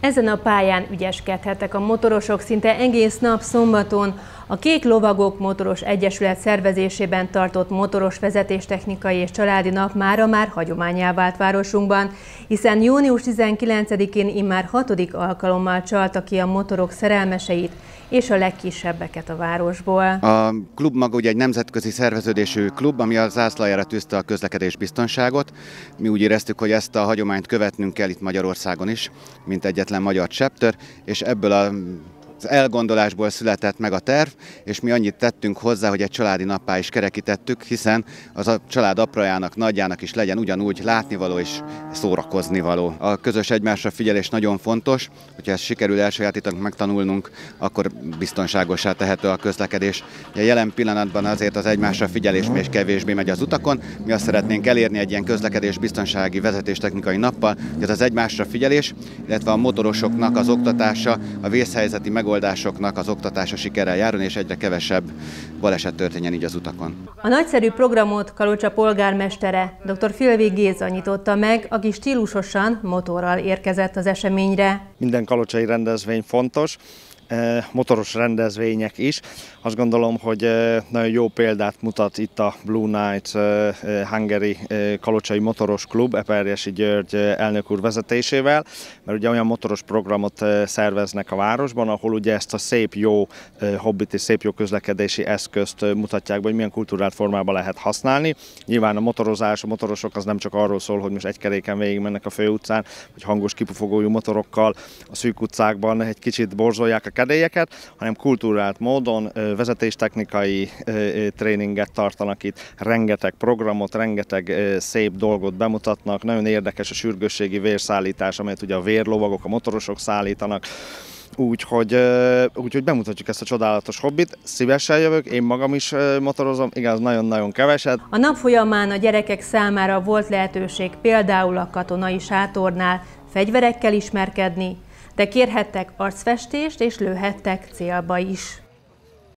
Ezen a pályán ügyeskedhettek a motorosok szinte egész nap szombaton. A Kék Lovagok Motoros Egyesület szervezésében tartott motoros vezetéstechnikai és családi nap mára már hagyományá vált városunkban, hiszen június 19-én immár hatodik alkalommal csalta ki a motorok szerelmeseit és a legkisebbeket a városból. A klub maga ugye egy nemzetközi szerveződésű klub, ami a zászlajára tűzte a közlekedés biztonságot. Mi úgy éreztük, hogy ezt a hagyományt követnünk kell itt Magyarországon is, mint egyetlen magyar chapter, és ebből a az elgondolásból született meg a terv, és mi annyit tettünk hozzá, hogy egy családi nappá is kerekítettük, hiszen az a család aprajának, nagyjának is legyen ugyanúgy látnivaló és szórakozni való. A közös egymásra figyelés nagyon fontos, hogyha ezt sikerül elsajátítanunk, megtanulnunk, akkor biztonságosá tehető a közlekedés. A jelen pillanatban azért az egymásra figyelés még kevésbé megy az utakon. Mi azt szeretnénk elérni egy ilyen közlekedés biztonsági vezetéstechnikai nappal, hogy az egymásra figyelés, illetve a motorosoknak az oktatása, a vészhelyzeti meg megoldásoknak az oktatása sikerrel járjon, és egyre kevesebb baleset történjen így az utakon. A nagyszerű programot Kalocsa polgármestere dr. Filvi Géza nyitotta meg, aki stílusosan motorral érkezett az eseményre. Minden kalocsai rendezvény fontos, motoros rendezvények is. Azt gondolom, hogy nagyon jó példát mutat itt a Blue Night eh, Hungary Kalocsai Motoros Klub, Eperjesi György elnök úr vezetésével, mert ugye olyan motoros programot szerveznek a városban, ahol ugye ezt a szép jó hobbit és szép jó közlekedési eszközt mutatják be, hogy milyen kultúrát formában lehet használni. Nyilván a motorozás, a motorosok az nem csak arról szól, hogy most egy keréken végig mennek a főutcán, hogy hangos kipufogójú motorokkal a szűk utcákban egy kicsit borzolják a kedélyeket, hanem kultúrált módon vezetéstechnikai tréninget tartanak itt, rengeteg programot, rengeteg szép dolgot bemutatnak, nagyon érdekes a sürgősségi vérszállítás, amelyet ugye a vérlovagok, a motorosok szállítanak, Úgyhogy, úgyhogy bemutatjuk ezt a csodálatos hobbit. Szívesen jövök, én magam is motorozom, igaz, nagyon-nagyon keveset. A nap folyamán a gyerekek számára volt lehetőség például a katonai sátornál fegyverekkel ismerkedni, de kérhettek arcfestést és lőhettek célba is.